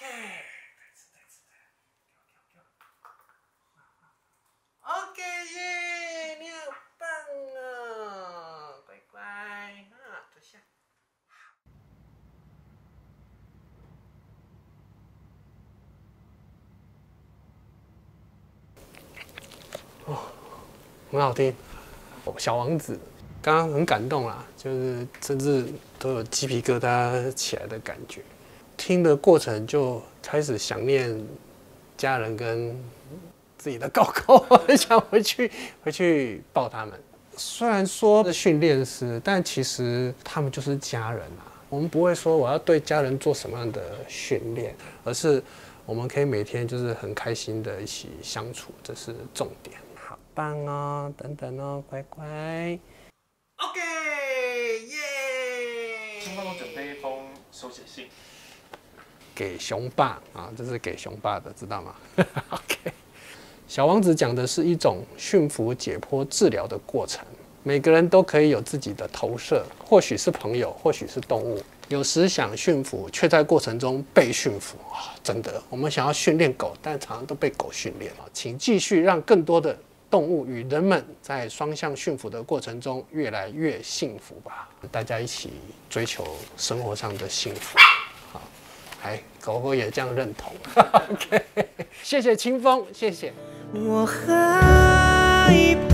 OK，再次再次再，OK 耶，你好棒哦，乖乖啊，坐下。哦，很好听，哦，小王子，刚刚很感动啦，就是甚至都有鸡皮疙瘩起来的感觉。听的过程就开始想念家人跟自己的狗狗，很想回去回去抱他们。虽然说是训练师，但其实他们就是家人啊。我们不会说我要对家人做什么样的训练，而是我们可以每天就是很开心的一起相处，这是重点。好棒哦，等等哦，乖乖。OK，耶！先帮我准备一封手写信。给雄霸啊，这是给雄霸的，知道吗？OK，小王子讲的是一种驯服、解剖、治疗的过程。每个人都可以有自己的投射，或许是朋友，或许是动物。有时想驯服，却在过程中被驯服啊！真的，我们想要训练狗，但常常都被狗训练了！请继续让更多的动物与人们在双向驯服的过程中越来越幸福吧！大家一起追求生活上的幸福。好，哎，狗狗也这样认同。OK，谢谢清风，谢谢。我害怕。